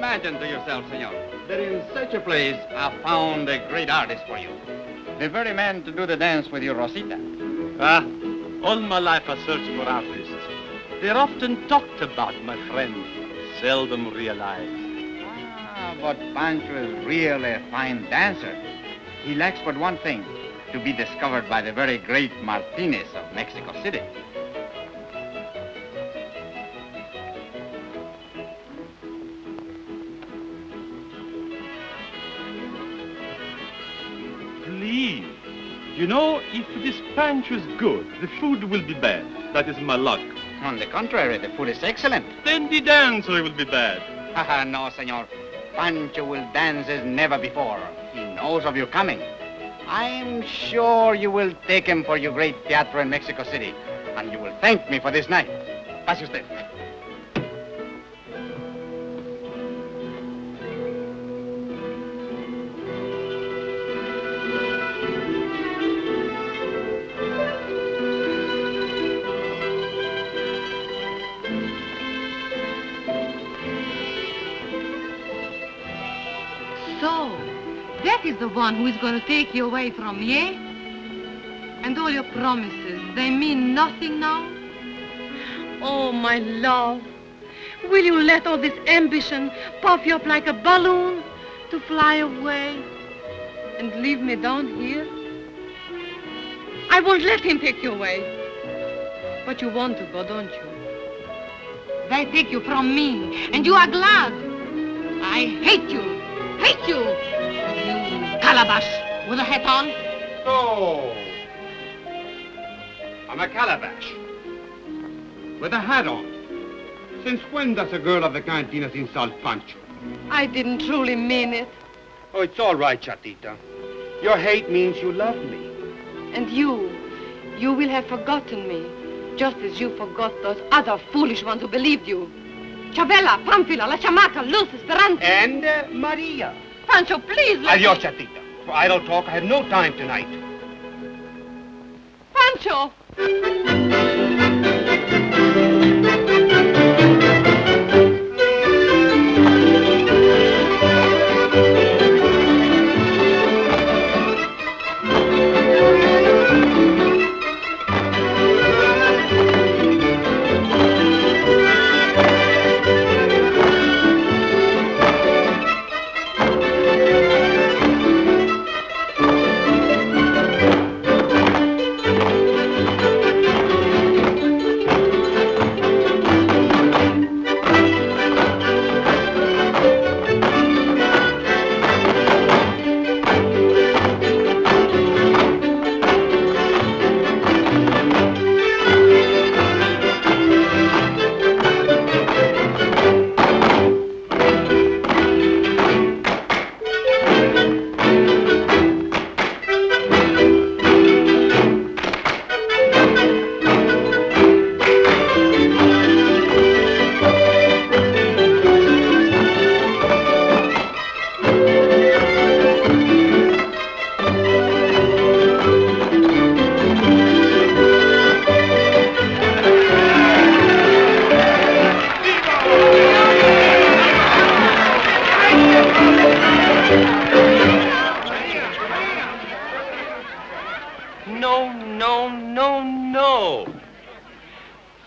Imagine to yourself, senor, that in such a place I found a great artist for you. The very man to do the dance with you, Rosita. Ah, all my life I searched for artists. They're often talked about, my friend, seldom realized. Ah, but Pancho is really a fine dancer. He lacks but one thing, to be discovered by the very great Martinez of Mexico City. You know, if this Pancho is good, the food will be bad. That is my luck. On the contrary, the food is excellent. Then the dancer will be bad. Haha, no, senor. Pancho will dance as never before. He knows of your coming. I'm sure you will take him for your great theater in Mexico City, and you will thank me for this night. Pase usted. That is the one who is going to take you away from me, eh? And all your promises, they mean nothing now? Oh, my love, will you let all this ambition puff you up like a balloon to fly away and leave me down here? I won't let him take you away. But you want to go, don't you? They take you from me, and you are glad. I hate you. Hate you. Calabash with a hat on. Oh. I'm a calabash. With a hat on. Since when does a girl of the cantinas insult Pancho? I didn't truly mean it. Oh, it's all right, Chatita. Your hate means you love me. And you, you will have forgotten me, just as you forgot those other foolish ones who believed you. Chavella, Pamphila, La Chamaca, Luz, Esperanza. And uh, Maria. Pancho, please Adios, me... Chatita. For idle talk, I have no time tonight. Pancho!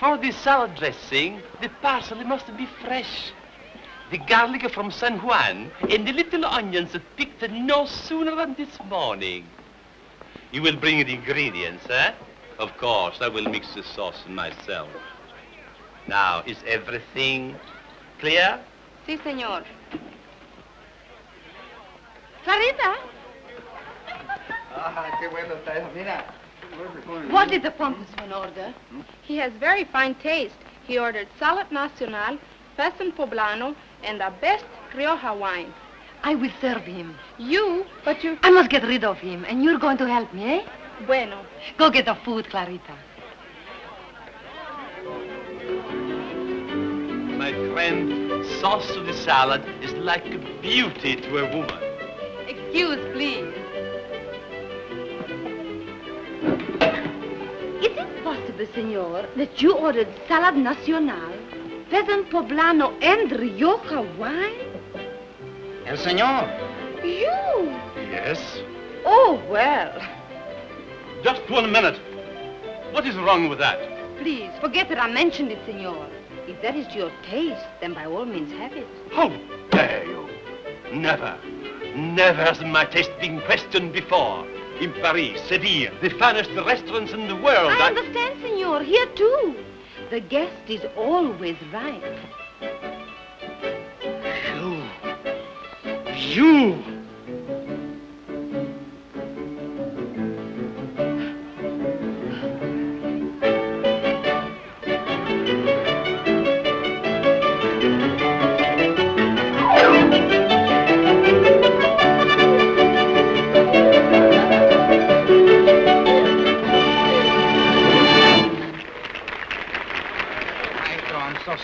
For the salad dressing, the parsley must be fresh. The garlic from San Juan and the little onions picked no sooner than this morning. You will bring the ingredients, eh? Of course, I will mix the sauce myself. Now, is everything clear? Sí, señor. Clarita, Ah, qué bueno está eso. Mira. What did the pomposman order? He has very fine taste. He ordered salad nacional, pheasant poblano, and the best Rioja wine. I will serve him. You, but you... I must get rid of him, and you're going to help me, eh? Bueno. Go get the food, Clarita. My friend, sauce to the salad is like a beauty to a woman. Excuse, please. Possible, senor, that you ordered salad nacional, pheasant poblano, and Rioja wine? El Senor. You? Yes? Oh, well. Just one minute. What is wrong with that? Please, forget that I mentioned it, senor. If that is to your taste, then by all means have it. How dare you? Never, never has my taste been questioned before. In Paris, Seville, the finest restaurants in the world. I understand, senor. Here, too. The guest is always right. You. You.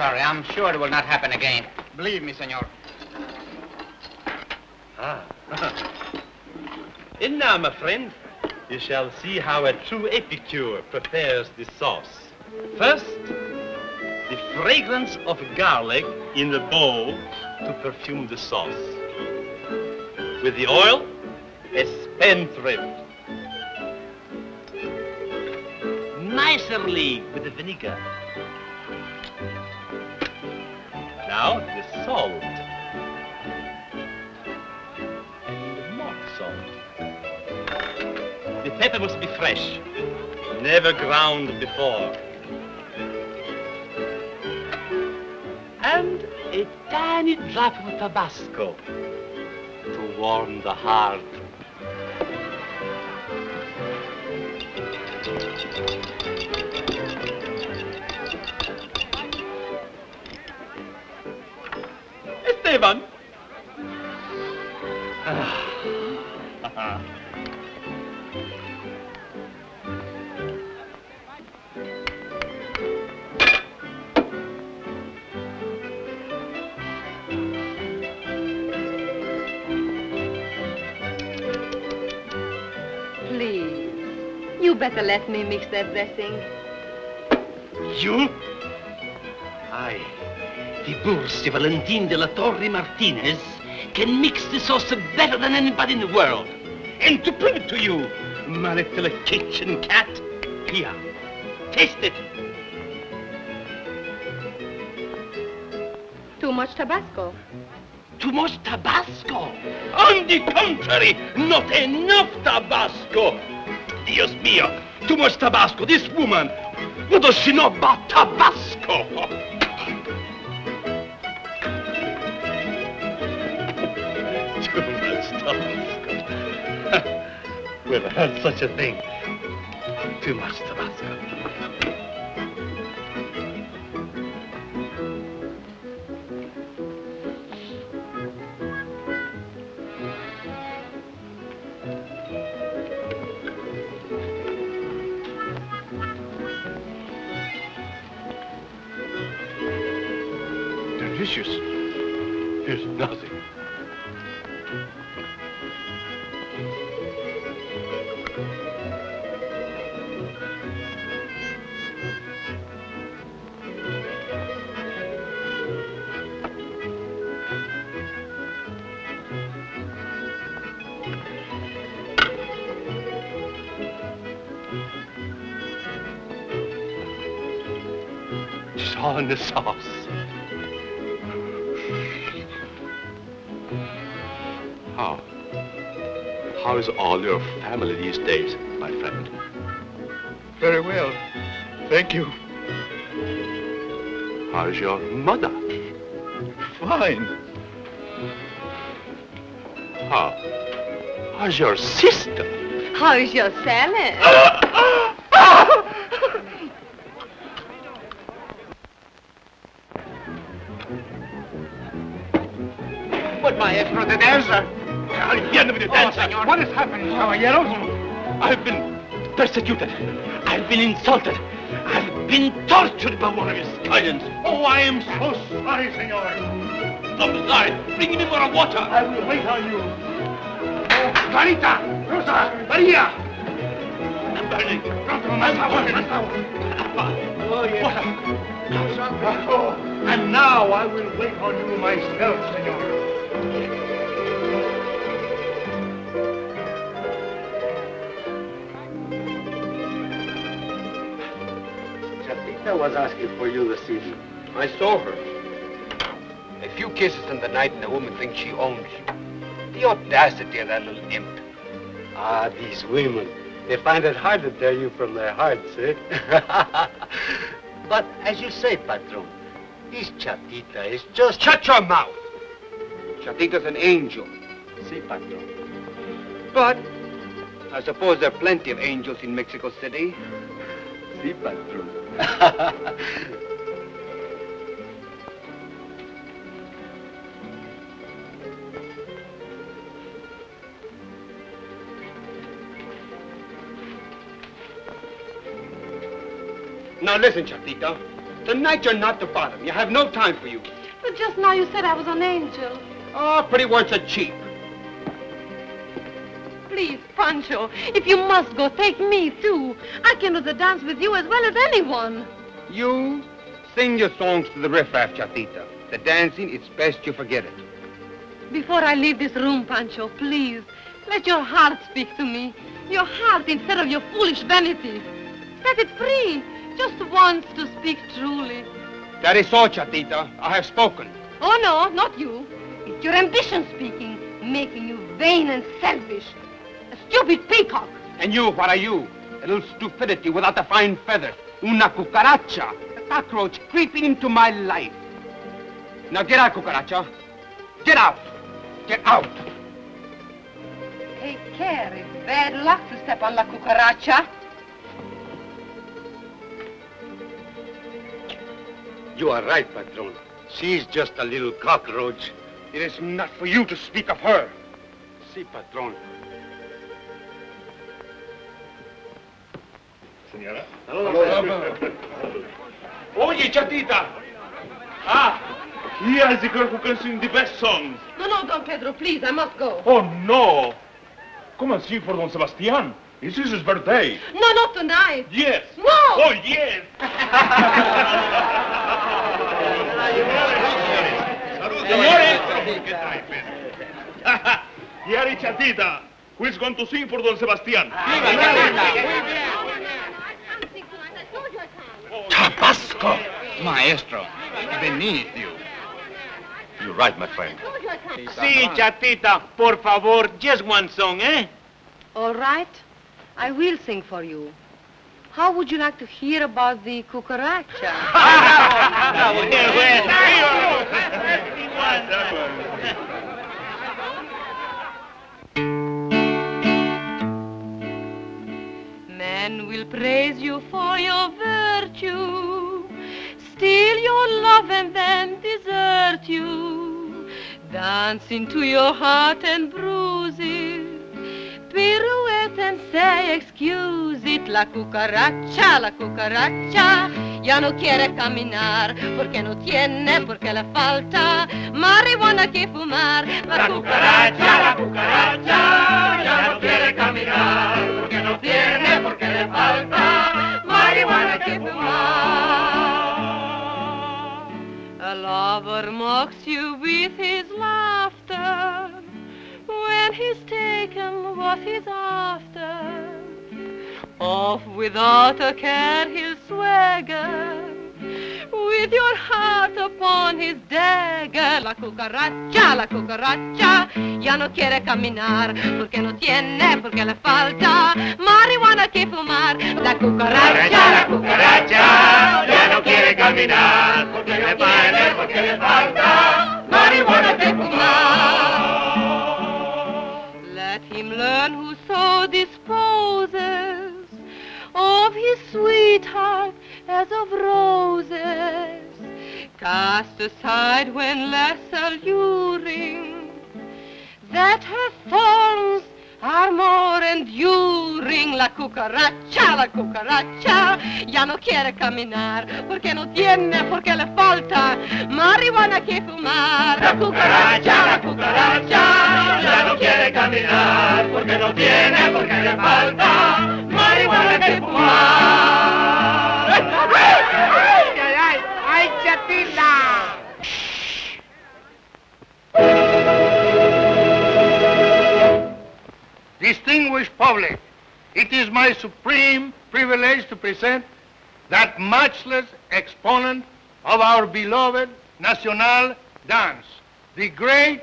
Sorry. I'm sure it will not happen again. Believe me, Senor. Ah. and now, my friend, you shall see how a true epicure prepares the sauce. First, the fragrance of garlic in the bowl to perfume the sauce. With the oil, a spendthrift. Miserly with the vinegar. Now, the salt. And more salt. The pepper must be fresh, never ground before. And a tiny drop of Tabasco to warm the heart. Better let me mix that dressing. You? I, the Bourse Valentin de la Torre Martinez, can mix the sauce better than anybody in the world. And to prove it to you, my little kitchen cat, here, taste it. Too much Tabasco. Too much Tabasco. On the contrary, not enough Tabasco. Dios mío, too much Tabasco. This woman, what does she know about Tabasco? Too much Tabasco. We've heard such a thing. Too much Tabasco. Delicious. There's nothing. It's the sauce. Is all your family these days, my friend? Very well. Thank you. How is your mother? Fine. How? How's your sister? How is your salad? But Maestro, the dancer. Viene with the dancer. Oh, senor. What has happened, caballeros? I've been persecuted. I've been insulted. I've been tortured by one of his stallions. Oh, I am so sorry, senor. I'm sorry. Bring me more water. I will wait on you. Oh, Carita, Rosa, Maria. I'm burning. Pronto, más agua, más agua. Oh, yes. Oh, and now I will wait on you myself, senor. Was asking for you this evening. I saw her. A few kisses in the night and the woman thinks she owns you. The audacity of that little imp. Ah, these women. They find it hard to tear you from their hearts, eh? but as you say, Patron, this chatita is just... Shut your mouth! Chatita's an angel. Si, Patron. But I suppose there are plenty of angels in Mexico City. Si, Patron. Now listen, Chatita. Tonight you're not the bottom. You have no time for you. But just now you said I was an angel. Oh, pretty words are cheap. Please, Pancho, if you must go, take me too. I can do the dance with you as well as anyone. You sing your songs to the riffraff, Chatita. The dancing, it's best you forget it. Before I leave this room, Pancho, please, let your heart speak to me. Your heart instead of your foolish vanity. Set it free, just once to speak truly. That is all, Chatita. I have spoken. Oh, no, not you. It's your ambition speaking, making you vain and selfish. Stupid peacock. And you, what are you? A little stupidity without a fine feather. Una cucaracha. A cockroach creeping into my life. Now get out, cucaracha. Get out. Get out. Take care. It's bad luck to step on la cucaracha. You are right, Patron. She's just a little cockroach. It is not for you to speak of her. Si, Patron. Señora. Oye, chatita. Ah, He here is the girl who can sing the best songs. No, no, Don Pedro, please, I must go. Oh, no. Come and sing for Don Sebastian. This is his birthday. No, not tonight. Yes. No. Oh, yes. Señores. Here is Chatita, who is going to sing for Don Sebastian. Tabasco. Maestro, beneath you. You're right, my friend. Si, chatita, por favor, just one song, eh? All right. I will sing for you. How would you like to hear about the cucaracha? Men will praise you for your virtue, steal your love and then desert you, dance into your heart and bruise it, pirouette and say excuse it, la cucaracha, la cucaracha, ya no quiere caminar, porque no tiene, porque le falta. Marihuana que fumar, la cucaracha, la cucaracha, ya no quiere caminar, porque no tiene, porque le falta. Marihuana que fumar. A lover mocks you with his laughter when he's taken what he's after. Off without a care he'll swagger with your heart upon his dagger. La cucaracha, la cucaracha, ya no quiere caminar. Porque no tiene, porque le falta? Marihuana que fumar. La cucaracha, la cucaracha, ya no quiere caminar. Porque no tiene, porque le falta? Marihuana que fumar. Let him learn who so disposes of his sweetheart as of roses, cast aside when less alluring, that her thorns are more enduring. La cucaracha, la cucaracha, ya no quiere caminar, porque no tiene, porque le falta marihuana que fumar. La cucaracha, la cucaracha, ya no quiere caminar, porque no tiene, porque le falta marihuana que fumar. Distinguished public, it is my supreme privilege to present that matchless exponent of our beloved national dance, the great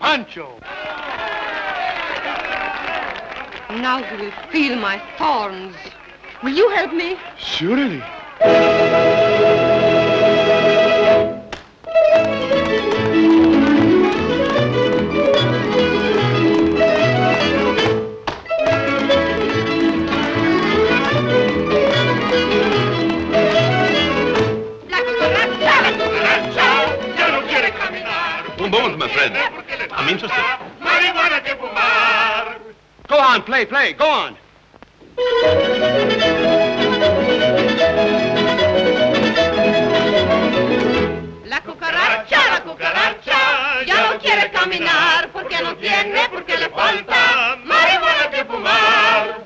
Pancho. Now he will feel my thorns. Will you help me? Surely. Moment, my friend. I'm interested. Marihuana que fumar. Go on, play, play, go on. La cucaracha, la cucaracha, ya no quiere caminar porque no tiene, porque le falta marihuana que fumar.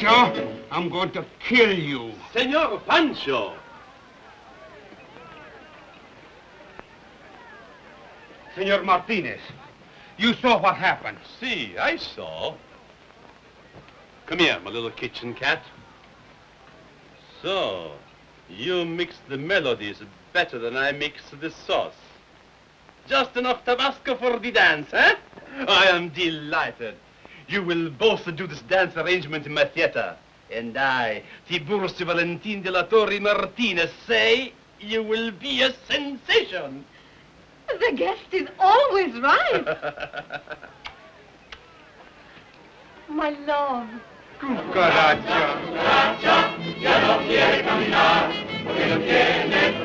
Cucaracha. I'm going to kill you. Senor Pancho. Senor Martinez, you saw what happened. See, I saw. Come here, my little kitchen cat. So, you mix the melodies better than I mix the sauce. Just enough Tabasco for the dance, eh? I am delighted. You will both do this dance arrangement in my theater. And I, Tiburcio Valentin de la Torre Martinez, say you will be a sensation. The guest is always right. my love. Cucaracha. Cucaracha, ya no quiere caminar, porque no tiene